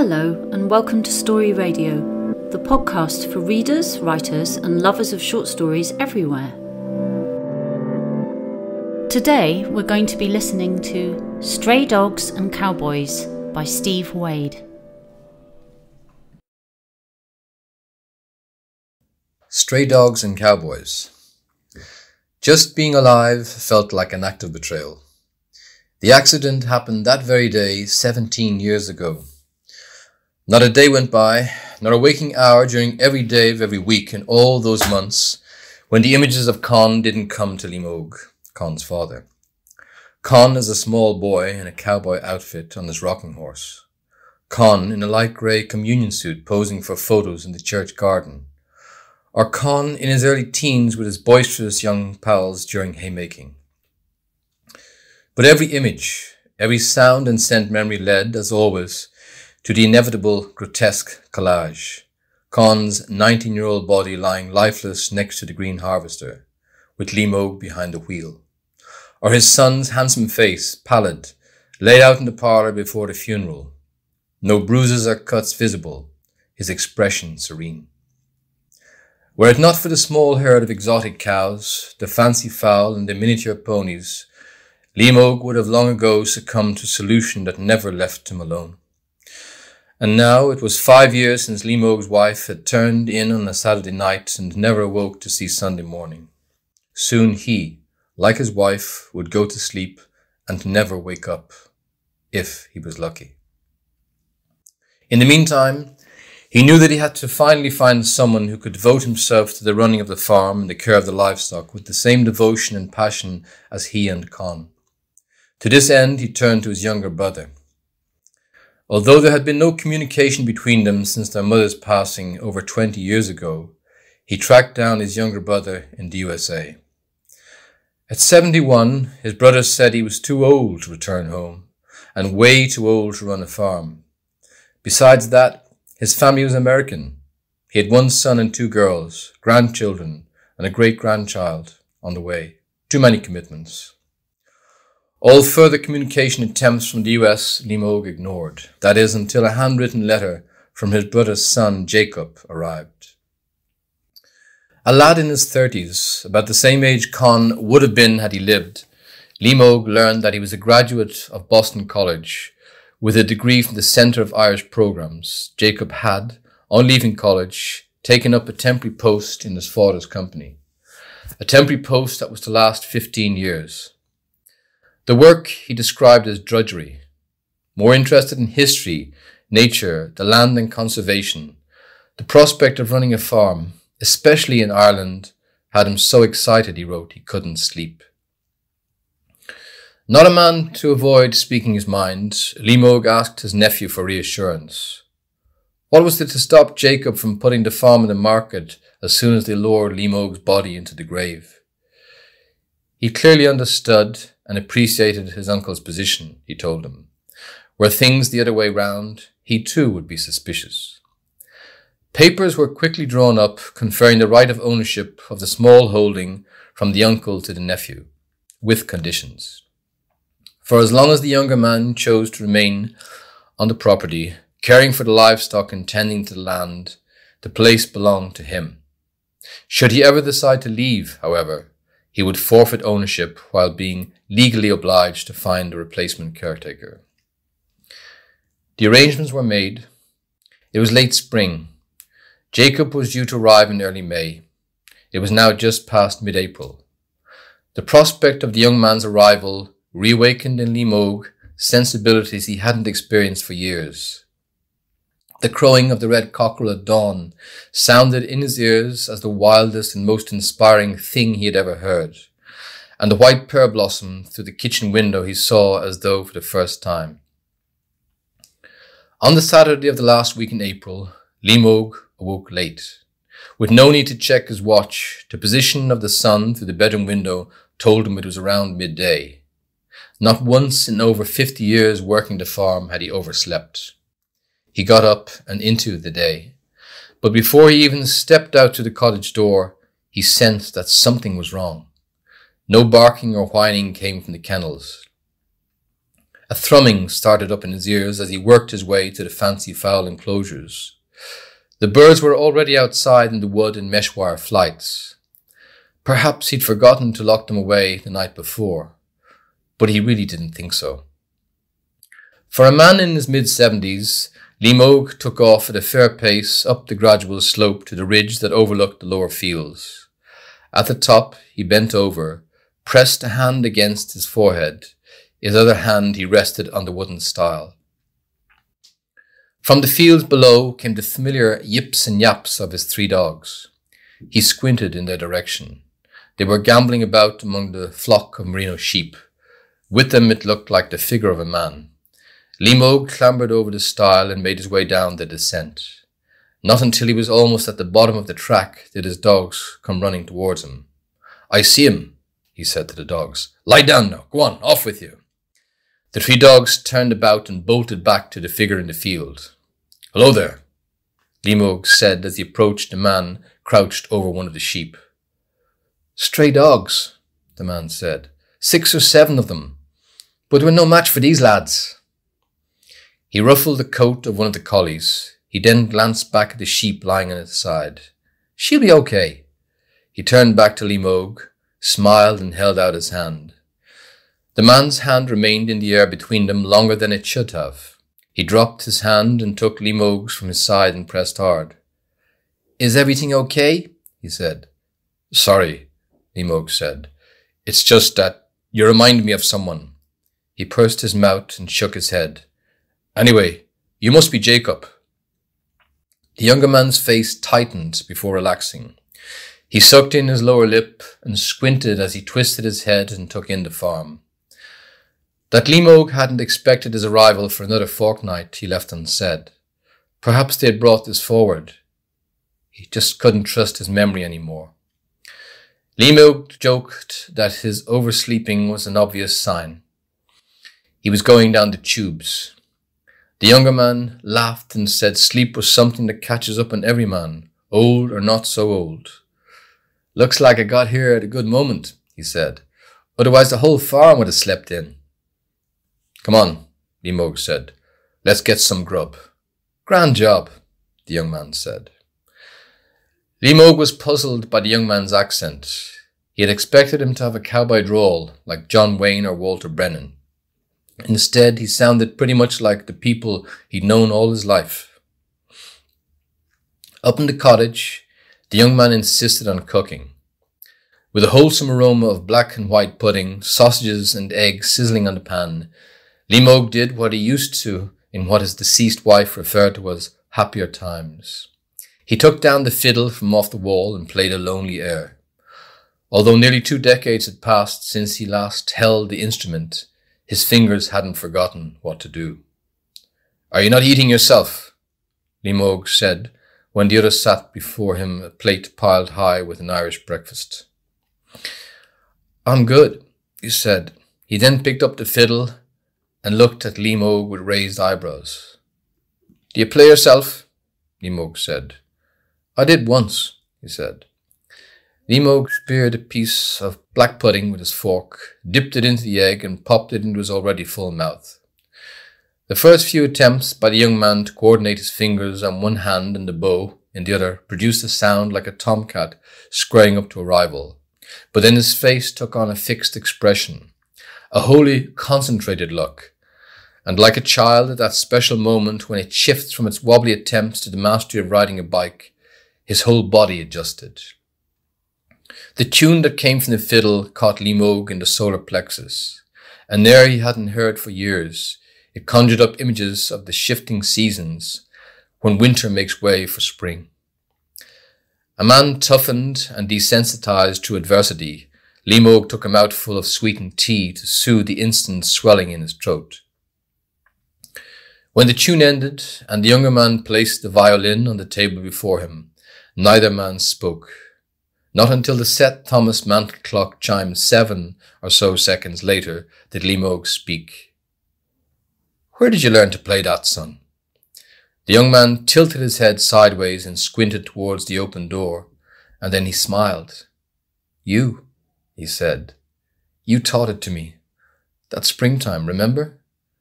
Hello, and welcome to Story Radio, the podcast for readers, writers, and lovers of short stories everywhere. Today, we're going to be listening to Stray Dogs and Cowboys by Steve Wade. Stray Dogs and Cowboys. Just being alive felt like an act of betrayal. The accident happened that very day 17 years ago. Not a day went by, not a waking hour during every day of every week in all those months when the images of Con didn't come to Liam Og, Con's father. Con is a small boy in a cowboy outfit on his rocking horse. Con in a light grey communion suit posing for photos in the church garden. Or Con in his early teens with his boisterous young pals during haymaking. But every image, every sound and scent memory led, as always, to the inevitable grotesque collage. Con's 19 year old body lying lifeless next to the green harvester, with Liam Og behind the wheel. Or his son's handsome face, pallid, laid out in the parlour before the funeral. No bruises or cuts visible, his expression serene. Were it not for the small herd of exotic cows, the fancy fowl, and the miniature ponies, Liam Og would have long ago succumbed to solution that never left him alone. And now it was five years since Liam Og's wife had turned in on a Saturday night and never awoke to see Sunday morning. Soon he, like his wife, would go to sleep and never wake up, if he was lucky. In the meantime, he knew that he had to finally find someone who could devote himself to the running of the farm and the care of the livestock with the same devotion and passion as he and Con. To this end, he turned to his younger brother. Although there had been no communication between them since their mother's passing over 20 years ago, he tracked down his younger brother in the USA. At 71, his brother said he was too old to return home and way too old to run a farm. Besides that, his family was American. He had one son and two girls, grandchildren, and a great grandchild on the way. Too many commitments. All further communication attempts from the US Liam Og ignored, that is, until a handwritten letter from his brother's son Jacob arrived. A lad in his thirties, about the same age Con would have been had he lived, Liam Og learned that he was a graduate of Boston College with a degree from the Centre of Irish Programs. Jacob had, on leaving college, taken up a temporary post in his father's company, a temporary post that was to last 15 years. The work he described as drudgery, more interested in history, nature, the land and conservation. The prospect of running a farm, especially in Ireland, had him so excited, he wrote, he couldn't sleep. Not a man to avoid speaking his mind, Liam Og asked his nephew for reassurance. What was it to stop Jacob from putting the farm in the market as soon as they lowered Liam Og's body into the grave? He clearly understood and appreciated his uncle's position, he told him. Were things the other way round, he too would be suspicious. Papers were quickly drawn up conferring the right of ownership of the small holding from the uncle to the nephew, with conditions. For as long as the younger man chose to remain on the property, caring for the livestock and tending to the land, the place belonged to him. Should he ever decide to leave, however, he would forfeit ownership while being legally obliged to find a replacement caretaker. The arrangements were made. It was late spring. Jacob was due to arrive in early May. It was now just past mid April. The prospect of the young man's arrival reawakened in Liam Og sensibilities he hadn't experienced for years. The crowing of the red cockerel at dawn sounded in his ears as the wildest and most inspiring thing he had ever heard, and the white pear blossom through the kitchen window he saw as though for the first time. On the Saturday of the last week in April, Liam Og awoke late. With no need to check his watch, the position of the sun through the bedroom window told him it was around midday. Not once in over fifty years working the farm had he overslept. He got up and into the day. But before he even stepped out to the cottage door, he sensed that something was wrong. No barking or whining came from the kennels. A thrumming started up in his ears as he worked his way to the fancy fowl enclosures. The birds were already outside in the wood in mesh wire flights. Perhaps he'd forgotten to lock them away the night before, but he really didn't think so. For a man in his mid seventies, Liam Og took off at a fair pace up the gradual slope to the ridge that overlooked the lower fields. At the top, he bent over, pressed a hand against his forehead. His other hand he rested on the wooden stile. From the fields below came the familiar yips and yaps of his three dogs. He squinted in their direction. They were gambling about among the flock of merino sheep. With them it looked like the figure of a man. Liam Og clambered over the stile and made his way down the descent. Not until he was almost at the bottom of the track did his dogs come running towards him. I see him, he said to the dogs. Lie down now. Go on, off with you. The three dogs turned about and bolted back to the figure in the field. Hello there, Liam Og said as he approached the man crouched over one of the sheep. Stray dogs, the man said. Six or seven of them. But we're no match for these lads. He ruffled the coat of one of the collies. He then glanced back at the sheep lying on its side. She'll be okay. He turned back to Liam Og, smiled, and held out his hand. The man's hand remained in the air between them longer than it should have. He dropped his hand and took Liam Og's from his side and pressed hard. Is everything okay? he said. Sorry, Liam Og said. It's just that you remind me of someone. He pursed his mouth and shook his head. Anyway, you must be Jacob. The younger man's face tightened before relaxing. He sucked in his lower lip and squinted as he twisted his head and took in the farm. That Liam Og hadn't expected his arrival for another fortnight he left unsaid. Perhaps they had brought this forward. He just couldn't trust his memory any more. Liam Og joked that his oversleeping was an obvious sign. He was going down the tubes. The younger man laughed and said sleep was something that catches up on every man, old or not so old. Looks like I got here at a good moment, he said. Otherwise the whole farm would have slept in. Come on, Liam Og said. Let's get some grub. Grand job, the young man said. Liam Og was puzzled by the young man's accent. He had expected him to have a cowboy drawl, like John Wayne or Walter Brennan. Instead, he sounded pretty much like the people he'd known all his life. Up in the cottage, the young man insisted on cooking. With a wholesome aroma of black and white pudding, sausages, and eggs sizzling on the pan, Liam Og did what he used to in what his deceased wife referred to as happier times. He took down the fiddle from off the wall and played a lonely air. Although nearly two decades had passed since he last held the instrument, his fingers hadn't forgotten what to do. Are you not eating yourself? Liam Og said when the other sat before him, a plate piled high with an Irish breakfast. I'm good, he said. He then picked up the fiddle and looked at Liam Og with raised eyebrows. Do you play yourself? Liam Og said. I did once, he said. Liam Og speared a piece of black pudding with his fork, dipped it into the egg, and popped it into his already full mouth. The first few attempts by the young man to coordinate his fingers on one hand and the bow in the other produced a sound like a tomcat scurrying up to a rival. But then his face took on a fixed expression, a wholly concentrated look, and like a child at that special moment when it shifts from its wobbly attempts to the mastery of riding a bike, his whole body adjusted. The tune that came from the fiddle caught Liam Og in the solar plexus, and there he hadn't heard for years. It conjured up images of the shifting seasons when winter makes way for spring. A man toughened and desensitized to adversity, Liam Og took a mouthful of sweetened tea to soothe the instant swelling in his throat. When the tune ended and the younger man placed the violin on the table before him, neither man spoke. Not until the Seth Thomas mantel clock chimed seven or so seconds later did Liam Og speak. Where did you learn to play that, son? The young man tilted his head sideways and squinted towards the open door, and then he smiled. You, he said. You taught it to me. That springtime, remember?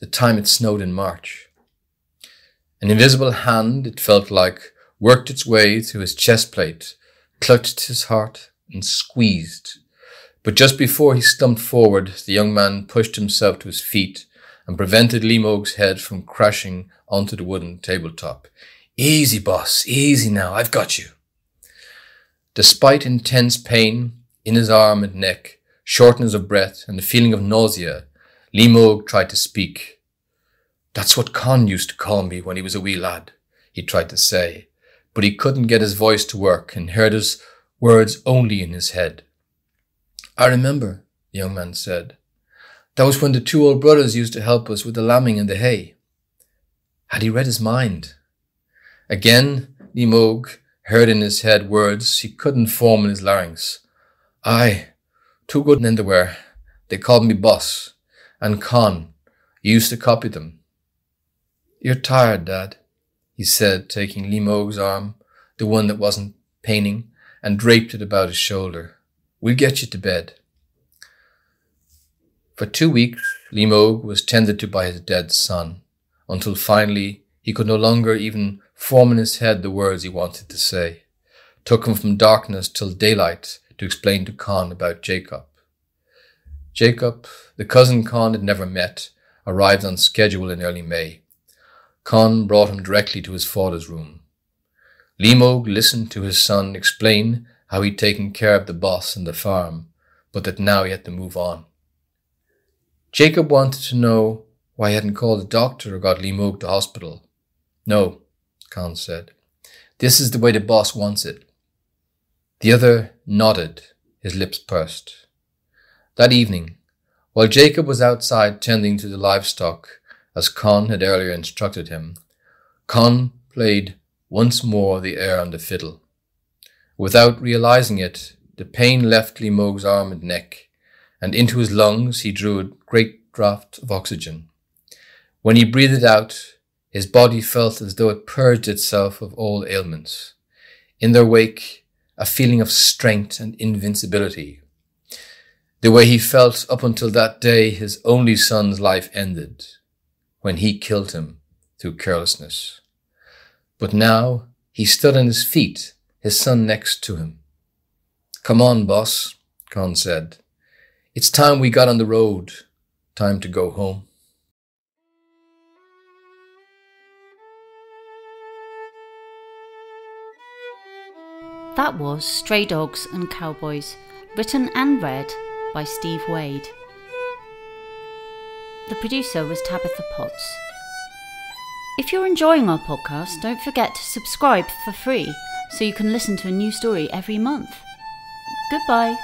the time it snowed in March. An invisible hand, it felt like, worked its way through his chest plate, clutched his heart, and squeezed. But just before he stumped forward, the young man pushed himself to his feet and prevented Liam Og's head from crashing onto the wooden tabletop. Easy, boss, easy now, I've got you. Despite intense pain in his arm and neck, shortness of breath, and the feeling of nausea, Liam Og tried to speak. That's what Con used to call me when he was a wee lad, he tried to say, but he couldn't get his voice to work and heard his words only in his head. I remember, the young man said. That was when the two old brothers used to help us with the lambing and the hay. Had he read his mind? Again, Liam Og heard in his head words he couldn't form in his larynx. Aye, too good underwear. They called me boss. And Con, you used to copy them. You're tired, Dad, he said, taking Liam Og's arm, the one that wasn't paining, and draped it about his shoulder. We'll get you to bed. For two weeks, Liam Og was tended to by his dead son, until finally he could no longer even form in his head the words he wanted to say. took him from darkness till daylight to explain to Con about Jacob. Jacob, the cousin Con had never met, arrived on schedule in early May. Con brought him directly to his father's room. Liam Og listened to his son explain how he'd taken care of the boss and the farm, but that now he had to move on. Jacob wanted to know why he hadn't called a doctor or got Liam Og to hospital. No, Con said. This is the way the boss wants it. The other nodded, his lips pursed. That evening, while Jacob was outside tending to the livestock, as Con had earlier instructed him, Con played once more the air on the fiddle. Without realizing it, the pain left Liam Og's arm and neck, and into his lungs he drew a great draught of oxygen. When he breathed it out, his body felt as though it purged itself of all ailments. In their wake, a feeling of strength and invincibility. The way he felt up until that day his only son's life ended, when he killed him through carelessness. But now he stood on his feet, his son next to him. Come on, boss, Con said. It's time we got on the road. Time to go home. That was Stray Dogs and Cowboys, written and read by Steve Wade. The producer was Tabitha Potts. If you're enjoying our podcast, don't forget to subscribe for free so you can listen to a new story every month. Goodbye.